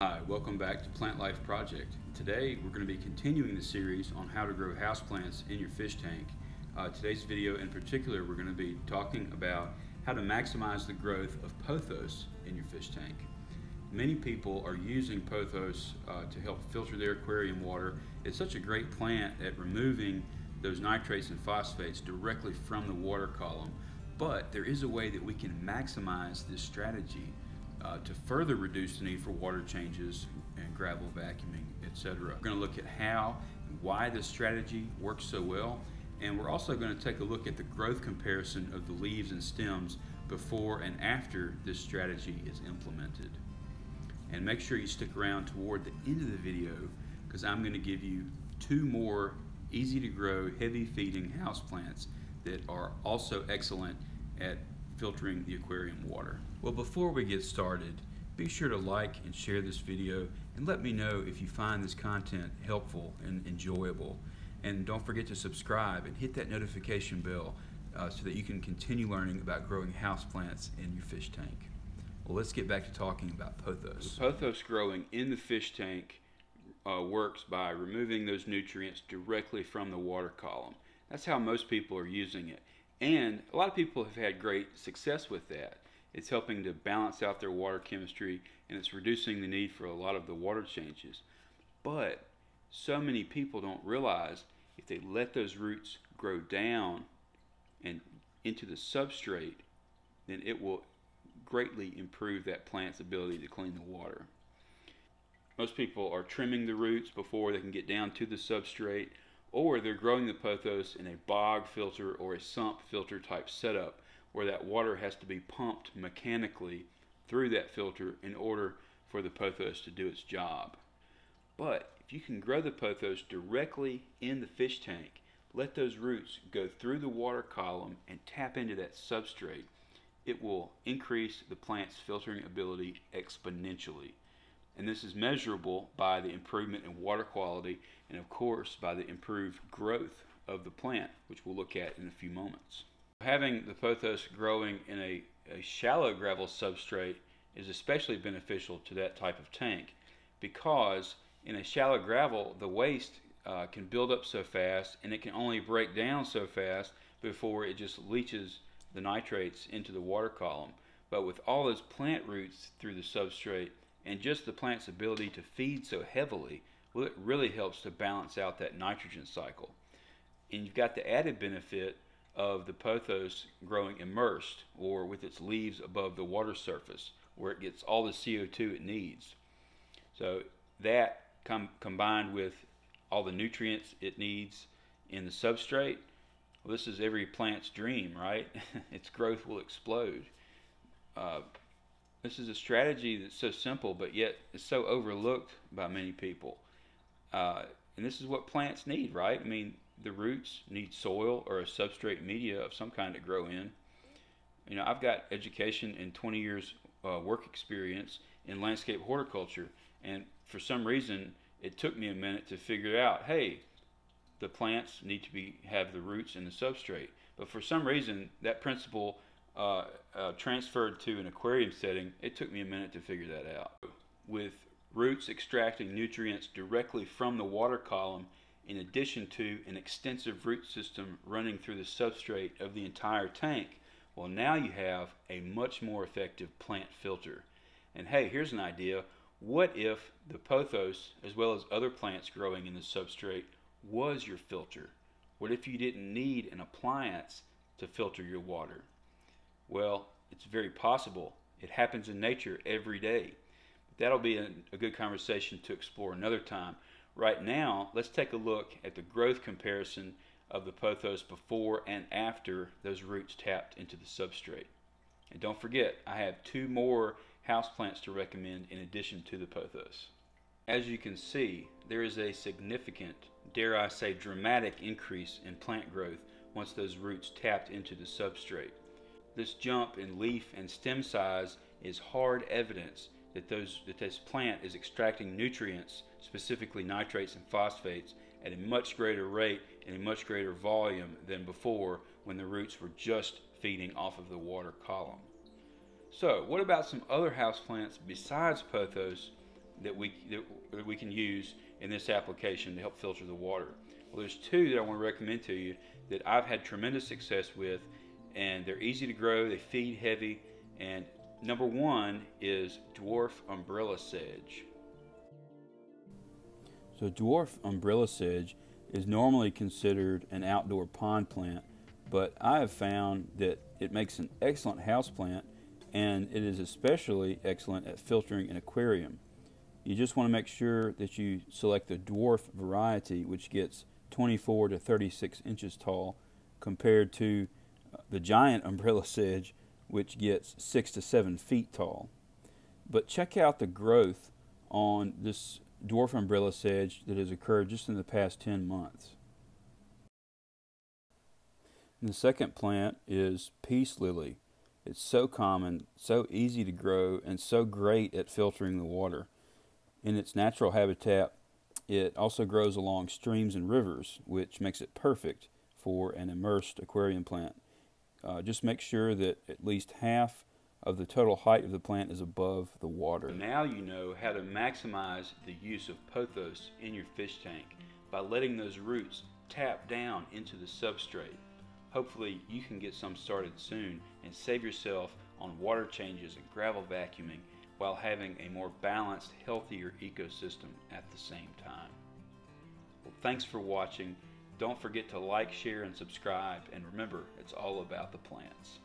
Hi, welcome back to Plant Life Project. Today we're going to be continuing the series on how to grow houseplants in your fish tank. Uh, today's video in particular we're going to be talking about how to maximize the growth of pothos in your fish tank. Many people are using pothos uh, to help filter their aquarium water. It's such a great plant at removing those nitrates and phosphates directly from the water column, but there is a way that we can maximize this strategy uh, to further reduce the need for water changes and gravel vacuuming, etc. We're going to look at how and why this strategy works so well, and we're also going to take a look at the growth comparison of the leaves and stems before and after this strategy is implemented. And make sure you stick around toward the end of the video because I'm going to give you two more easy to grow, heavy feeding houseplants that are also excellent at filtering the aquarium water. Well, before we get started, be sure to like and share this video and let me know if you find this content helpful and enjoyable. And don't forget to subscribe and hit that notification bell uh, so that you can continue learning about growing houseplants in your fish tank. Well, let's get back to talking about pothos. Pothos growing in the fish tank uh, works by removing those nutrients directly from the water column. That's how most people are using it. And a lot of people have had great success with that. It's helping to balance out their water chemistry and it's reducing the need for a lot of the water changes. But so many people don't realize if they let those roots grow down and into the substrate, then it will greatly improve that plant's ability to clean the water. Most people are trimming the roots before they can get down to the substrate or they're growing the pothos in a bog filter or a sump filter type setup where that water has to be pumped mechanically through that filter in order for the pothos to do its job. But if you can grow the pothos directly in the fish tank, let those roots go through the water column and tap into that substrate, it will increase the plant's filtering ability exponentially. And this is measurable by the improvement in water quality and of course by the improved growth of the plant, which we'll look at in a few moments. Having the pothos growing in a, a shallow gravel substrate is especially beneficial to that type of tank because in a shallow gravel the waste uh, can build up so fast and it can only break down so fast before it just leaches the nitrates into the water column. But with all those plant roots through the substrate and just the plant's ability to feed so heavily, well, it really helps to balance out that nitrogen cycle. And you've got the added benefit of the pothos growing immersed or with its leaves above the water surface where it gets all the CO2 it needs. So that com combined with all the nutrients it needs in the substrate, well, this is every plant's dream, right? its growth will explode. Uh, this is a strategy that's so simple, but yet it's so overlooked by many people. Uh, and this is what plants need, right? I mean, the roots need soil or a substrate media of some kind to grow in. You know, I've got education and 20 years uh, work experience in landscape horticulture, and for some reason, it took me a minute to figure out, hey, the plants need to be have the roots in the substrate. But for some reason, that principle uh, uh, transferred to an aquarium setting, it took me a minute to figure that out. With roots extracting nutrients directly from the water column in addition to an extensive root system running through the substrate of the entire tank, well now you have a much more effective plant filter. And hey, here's an idea. What if the pothos, as well as other plants growing in the substrate, was your filter? What if you didn't need an appliance to filter your water? Well, it's very possible. It happens in nature every day. That'll be a, a good conversation to explore another time. Right now, let's take a look at the growth comparison of the pothos before and after those roots tapped into the substrate. And don't forget, I have two more houseplants to recommend in addition to the pothos. As you can see, there is a significant, dare I say dramatic increase in plant growth once those roots tapped into the substrate. This jump in leaf and stem size is hard evidence that, those, that this plant is extracting nutrients, specifically nitrates and phosphates, at a much greater rate and a much greater volume than before when the roots were just feeding off of the water column. So, what about some other houseplants besides pothos that we, that we can use in this application to help filter the water. Well, there's two that I want to recommend to you that I've had tremendous success with, and they're easy to grow, they feed heavy, and number one is dwarf umbrella sedge. So dwarf umbrella sedge is normally considered an outdoor pond plant, but I have found that it makes an excellent house plant and it is especially excellent at filtering an aquarium. You just want to make sure that you select the dwarf variety which gets 24 to 36 inches tall compared to the giant umbrella sedge which gets 6 to 7 feet tall. But check out the growth on this dwarf umbrella sedge that has occurred just in the past 10 months. And the second plant is peace lily. It's so common, so easy to grow, and so great at filtering the water. In its natural habitat, it also grows along streams and rivers, which makes it perfect for an immersed aquarium plant. Uh, just make sure that at least half of the total height of the plant is above the water. Now you know how to maximize the use of pothos in your fish tank by letting those roots tap down into the substrate. Hopefully you can get some started soon and save yourself on water changes and gravel vacuuming while having a more balanced, healthier ecosystem at the same time. Well, thanks for watching. Don't forget to like, share, and subscribe. And remember, it's all about the plants.